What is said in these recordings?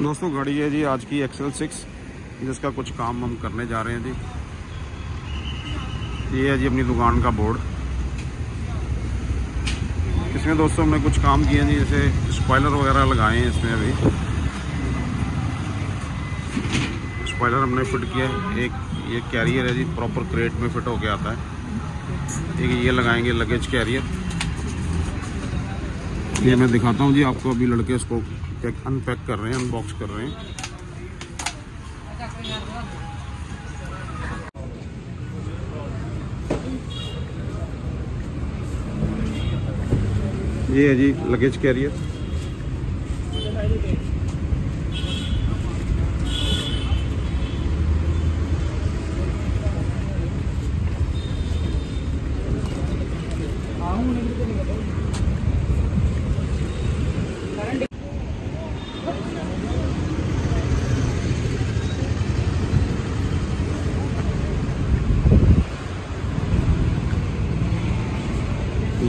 दोस्तों, गाड़ी है जी आज की एक्सेल सिक्स जिसका कुछ काम हम करने जा रहे हैं जी। ये है जी अपनी दुकान का बोर्ड। इसमें दोस्तों हमने कुछ काम किए जी, जैसे स्पॉयलर वगैरह लगाए हैं इसमें अभी। स्पॉयलर हमने फिट किया है। एक, ये कैरियर है जी प्रॉपर क्रेट में फिट होके आता है। एक ये लगाएँगे लगेज कैरियर ये मैं दिखाता हूँ जी आपको, अभी लड़के इसको अनपैक कर रहे हैं अनबॉक्स कर रहे हैं। ये है जी लगेज कैरियर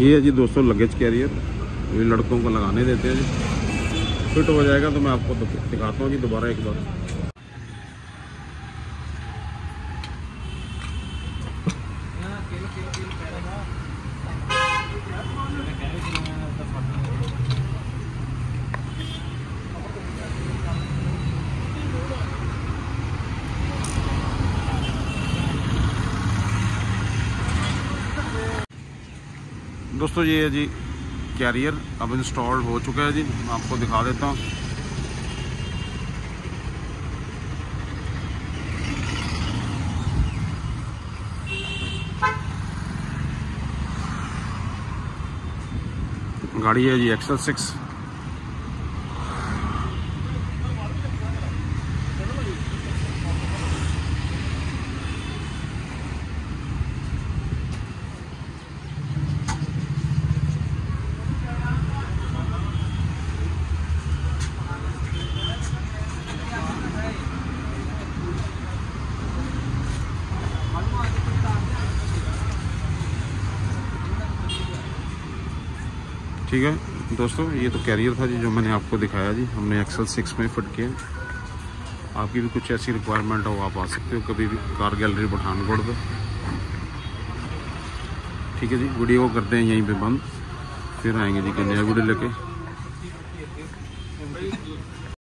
ये है जी, दोस्तों लगेज कैरियर ये लड़कों को लगाने देते हैं जी। फिट हो जाएगा तो मैं आपको दिखाता हूँ जी दोबारा एक बार। दोस्तों, ये है जी कैरियर अब इंस्टॉल हो चुका है जी। मैं आपको दिखा देता हूँ। गाड़ी है जी एक्सल सिक्स ठीक है? दोस्तों, ये तो कैरियर था जी जो मैंने आपको दिखाया जी। हमने एक्सल सिक्स में फिट किया। आपकी भी कुछ ऐसी रिक्वायरमेंट हो, आप आ सकते हो। कभी भी कार गैलरी पठानकोट पर ठीक है जी वीडियो करते हैं यहीं पे बंद। फिर आएँगे जी कन्या वीडियो लेके।